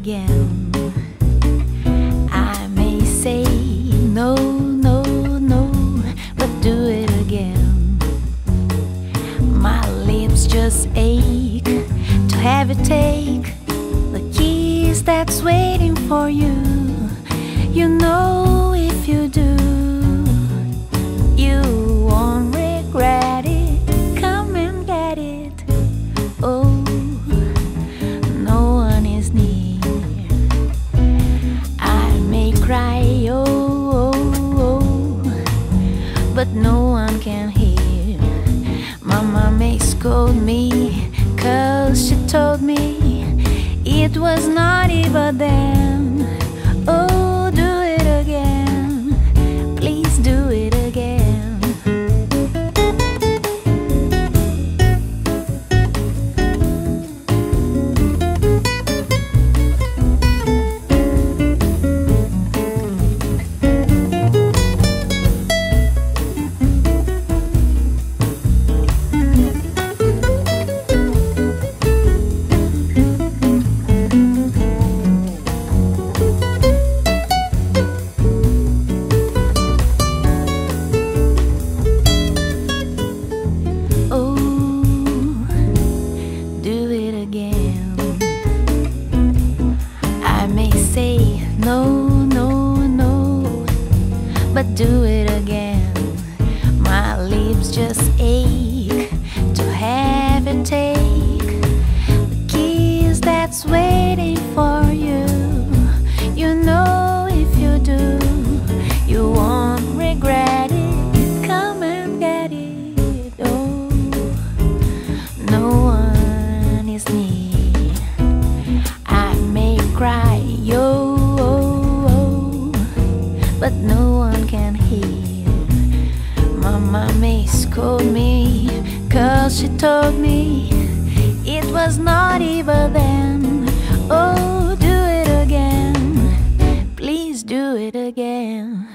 again. I may say no, no, no, but do it again. My lips just ache to have you take the kiss that's waiting for you. You know if you do. But no one can hear. Mama may scold me, cause she told me it was naughty, but then, but do it again. My lips just ache to have and take the kiss that's waiting for you. You know if you do, you won't regret it. Come and get it. Oh, no one is near. I may cry, yo, oh, oh. but no me, scold me, cause she told me it was not evil then. Oh, do it again, please do it again.